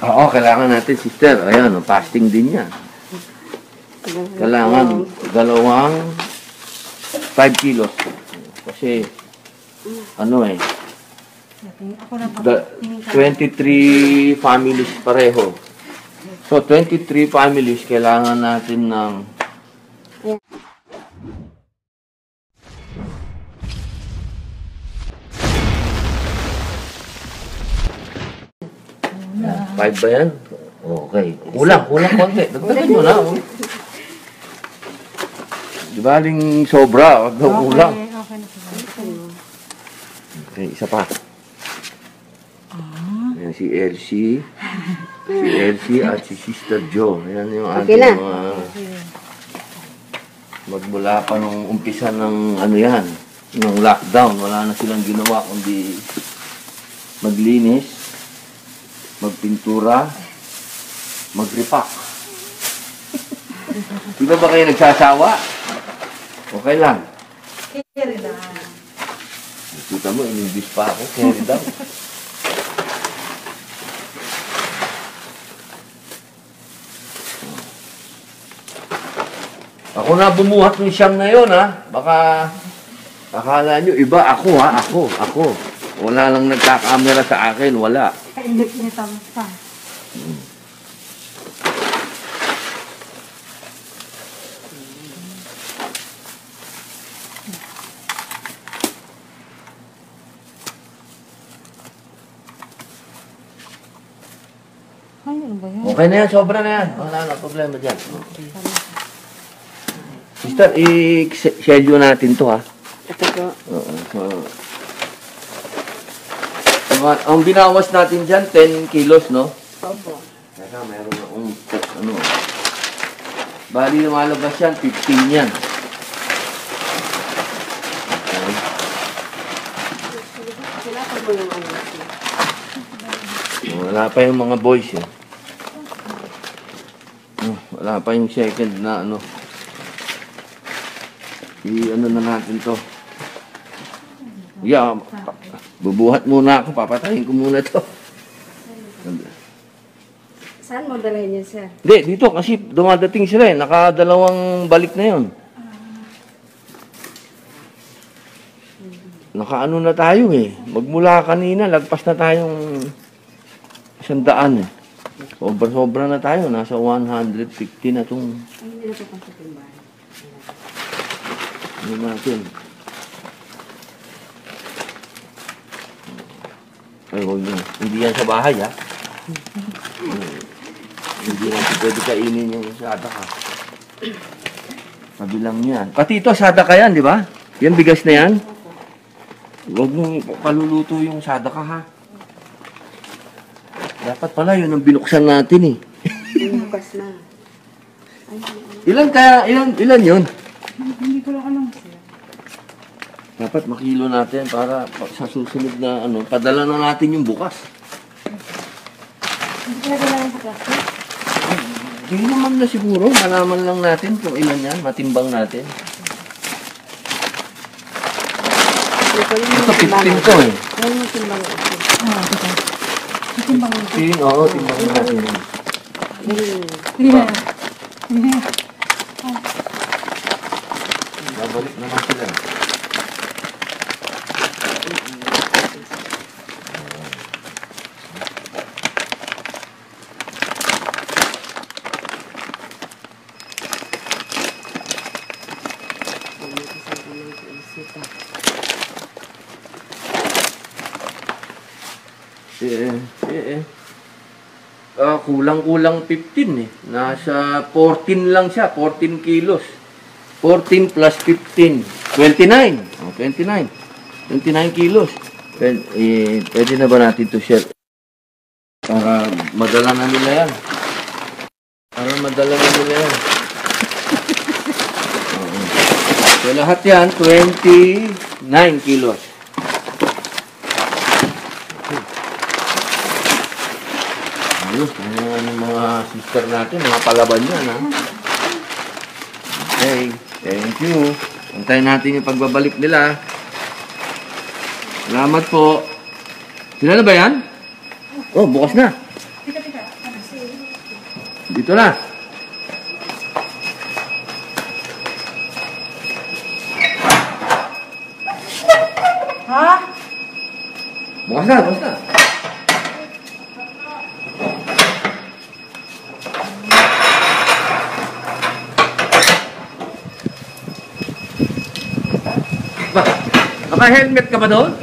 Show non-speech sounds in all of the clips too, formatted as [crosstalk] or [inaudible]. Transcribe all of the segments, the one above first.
Oo, kailangan natin, sister. Ayan, oh, fasting din yan. Kailangan dalawang 5 kilos. Kasi, ano eh, da- 23 families pareho. So, 23 families, kailangan natin ng Five ba yan? Okay. Kulang, kulang konti. Dagdagan nyo na. oh. Di ba aling sobra? Huwag daw kulang. Okay, okay na sila. Okay, isa pa. Ayan, si Elsie. Si Elsie at si Sister Jo. Ayan yung Okay ating na. mga... Magmula pa nung umpisa ng ano yan, ng lockdown, wala na silang ginawa kundi maglinis, magpintura, mag-repack. Di ba ba kayo nagsasawa? Okay lang. Carry na. Kita mo, inibis pa ako. Carry daw. Ako na bumuhat ng siyam na yon ha. Baka akala nyo, iba ako ha, ako, ako. Wala lang nagkakamera sa akin, wala. Ay, ano ba yan? Okay na yan, sobra na yan. Wala na problema dyan. Sister, i-schedule natin to ha. Ito po. Oo. So, ang- ang binawas natin dyan, 10 kilos, no? Opo. Teka, meron akong, ano, bali lumalabas yan, 15 yan. Okay. Ano. Wala pa yung mga boys, eh. Oh, Wala pa yung second na, ano. I-ano na natin to. Yeah, bubuhat muna ako, papatayin ko muna to. Saan mo dalhin yun, sir? Hindi, dito kasi dumadating sila eh. Nakadalawang balik na yon. Nakaano na tayo eh. Magmula kanina, lagpas na tayong isang daan eh. Sobra-sobra na tayo. Nasa 150 na itong ano natin. Ay, huwag yun. Hindi yan sa bahay ha. Hmm. Hindi natin pwede kainin yung sadaka. Kabilang yan. Pati ito, sadaka yan, di ba? Yan, bigas na yan. Huwag mong paluluto yung sadaka ha. Dapat pala yun ang binuksan natin eh. Yung bukas na. Ilan kaya, ilan, ilan yun? Hindi ko lang alam sir. Dapat makilo natin para pa- sa susunod na ano, padala na natin yung bukas. Hindi ko lang alam sa plastic. Hindi naman na siguro, malaman lang natin kung ilan yan, matimbang natin. Ito yung Ito, 15 to eh. Yan yung timbang ito. Ah, ito. Itimbang mo. 15, oo, timbang natin. Ganyan. Hindi na. Hindi na. Babalik naman sila. Eh, eh, eh. Ah, kulang-kulang 15 eh. Nasa 14 lang siya, 14 kilos. 14 plus 15, 29. Oh, 29. 29 kilos. Pwede, eh, pwede na ba natin to share? Para madala na nila yan. Para madala na nila yan. [laughs] So lahat yan, 29 kilos. Ayos, yan yung mga sister natin, mga palaban yan, ha? Okay, thank you. Antayin natin yung pagbabalik nila. Salamat po. Sila na ba yan? Oh, bukas na. Dito na. Ha? Bukas na, bukas na. Ba, naka-helmet ka ba doon?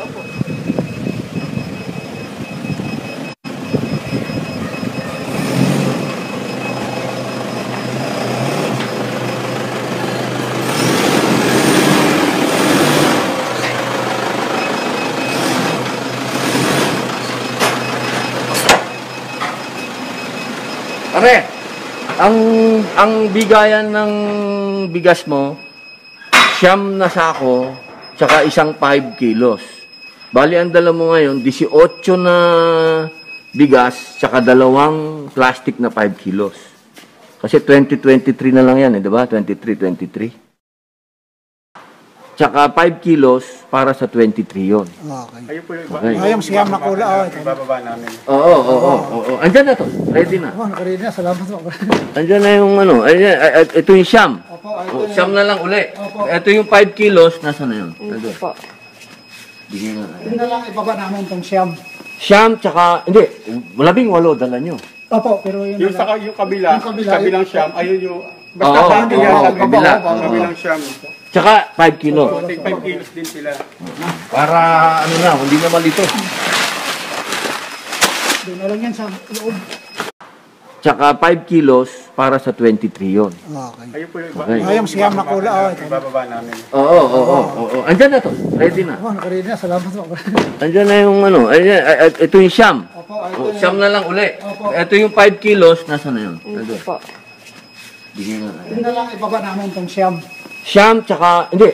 Pare, ang ang bigayan ng bigas mo, siyam na sako, tsaka isang 5 kilos. Bali, ang dala mo ngayon, 18 na bigas, tsaka dalawang plastic na 5 kilos. Kasi 2023 na lang yan, eh, di ba? 23, 23. Tsaka 5 kilos para sa 23 yon. Okay. Ayun po yung Okay. Ayun, siyam na kula. Oh, ito. Ibababa namin. Oo, oo, oo, oo, oo. Andyan na to. Ready na. Oh, nakaredy na. Salamat po. Andyan na yung ano. Ay- ito yung siyam. Opo, Oh, siyam na lang uli. Ito yung 5 kilos. Nasaan na yun? Ito. Po. Bigyan na. Yun na lang ibaba namin itong siyam. Siyam, tsaka, hindi, labing walo dala nyo. Opo, pero yun Yung na lang. sa yung kabila, Yung kabila, kabilang siyam, ayun yung basta Oo, hindi oo, yan sa kabila. kabila, Oo. kabilang siyam. Tsaka 5 kilo. So, take 5 kilos din sila. Para, ano na, hindi na malito. Doon na lang yan sa loob. Tsaka 5 kilos para sa 23 yon. Okay. Ayun po yung Okay. Ayun, siyam na kula. Oh, ito. Ibababa namin. Oo, oo, oo, oo. Andyan na to. Ready na. Oh, nakaredy na. Salamat po. [laughs] Andyan na yung ano. Ay- ito yung siyam. Opo, ay, Oh, ito siyam na. lang uli. Opo. Ito yung 5 kilos. Nasaan na yun? Ito. Po. Bigyan na. Yun na lang ibaba namin itong siyam. Siyam, tsaka, hindi,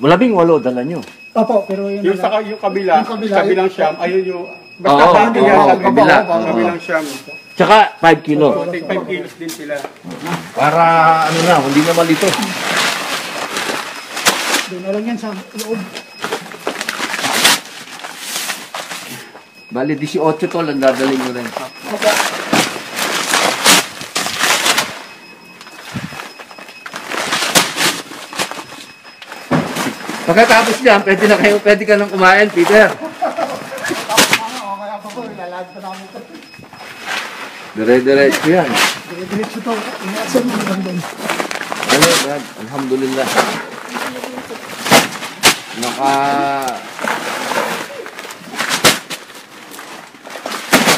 labing walo dala nyo. Opo, pero yun Yung na sa yung kabila, Yung kabila, kabilang siyam, ayun yung basta Oo, hindi oo, yan sa kabila. kabila, Oo. kabilang siyam. Tsaka 5 kilo. So, take 5 kilos din sila. Para, ano na, hindi na malito. Doon na lang yan sa loob. Bali, 18 tol ang dadalhin mo rin. Pagkatapos niyan, pwede na kayo, pwede ka nang kumain, Peter. Okay, ako po. Ilalagay pa namin ito. Dire-diretso yan. Diretso to. Inaasam mo lang doon. Ano, Brad? Alhamdulillah. Naka...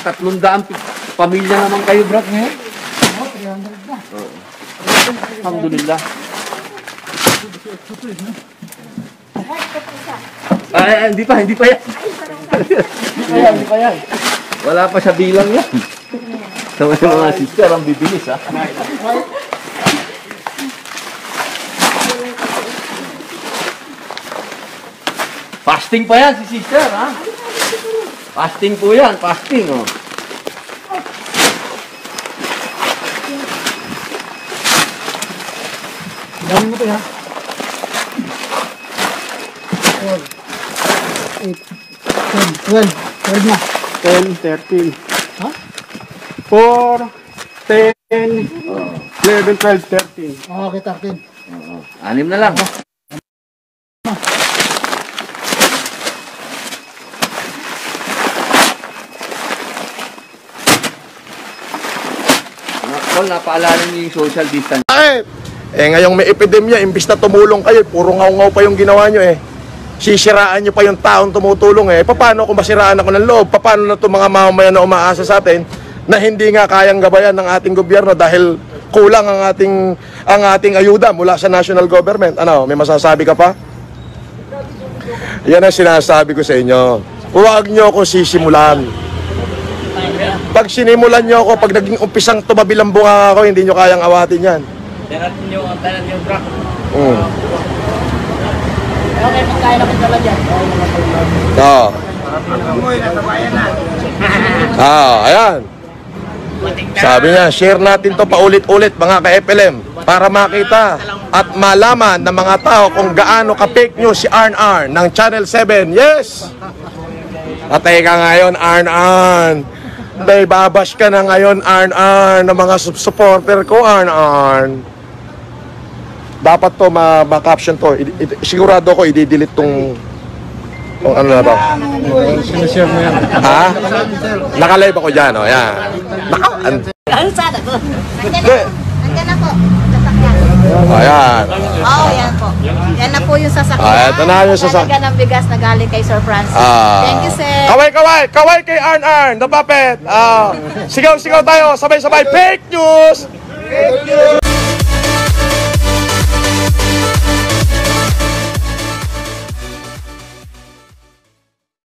Tatlong daang pi- pamilya naman kayo, Brad, ngayon. Oh, 300 na. Alhamdulillah. Ay, ay, hindi pa, hindi pa yan. hindi pa yan, hindi pa yan. Wala pa sa bilang yan. Sa mga mga sister, ang bibilis, ha? Fasting pa yan si sister, ha? Fasting po yan, fasting, oh. Dami mo to ha. 4, 8, 10, 12. 12 na. 10, 13. Ha? 4, 10, 11, 12, 13. Okay, 13. Oo. Anim na lang. Tol, napaalala niyo yung social distance. Bakit? Eh ngayong may epidemya, imbis na tumulong kayo, puro ngaw-ngaw pa yung ginawa nyo eh. Sisiraan nyo pa yung taong tumutulong eh. Paano kung masiraan ako ng loob? Paano na itong mga mamamayan na umaasa sa atin na hindi nga kayang gabayan ng ating gobyerno dahil kulang ang ating ang ating ayuda mula sa national government. Ano, may masasabi ka pa? Yan ang sinasabi ko sa inyo. Huwag nyo ako sisimulan. Pag sinimulan nyo ako, pag naging umpisang tumabilang bunga ako, hindi nyo kayang awatin yan. Mm. Okay, pagkain ako dala dyan. Oo. Ah, ayan. Sabi niya, share natin to paulit-ulit mga ka-FLM para makita at malaman ng mga tao kung gaano ka-fake news si Arn ng Channel 7. Yes! At teka ngayon, Arn. May babash ka na ngayon, Arn, ng mga sup- supporter ko, Arn. Dapat to, ma- ma-caption to. I- sigurado ko, i-delete tong kung ano na to. Sinashare mo yan. Ha? Nakalive ako dyan, o, yan. Naka, an- Ang sada ko. Hindi. Nandiyan na po. Sasakyan. O, yan. Oo, yan po. Yan na po yung sasakyan. Ah, ito na yung sasakyan. Talaga ng bigas na galing kay Sir Francis. Ah. Thank you, sir. Kaway, kaway! Kaway kay Arn Arn, the puppet! Ah, sigaw, sigaw tayo, sabay-sabay. Fake news!